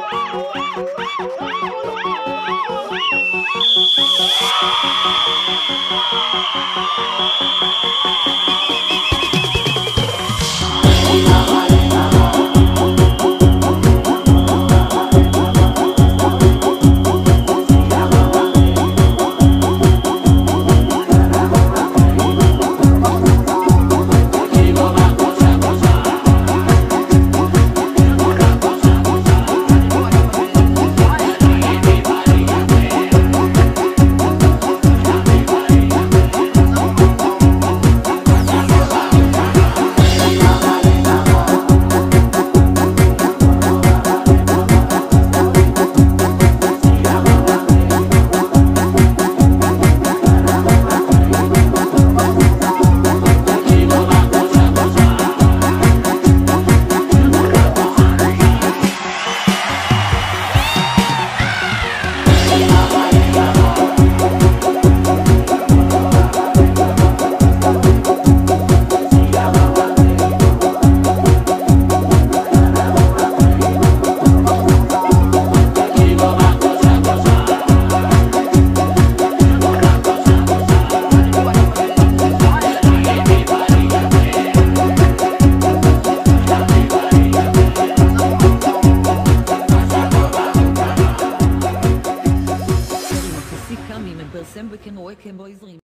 Thank you. פרסם בקנואה כמו עזרים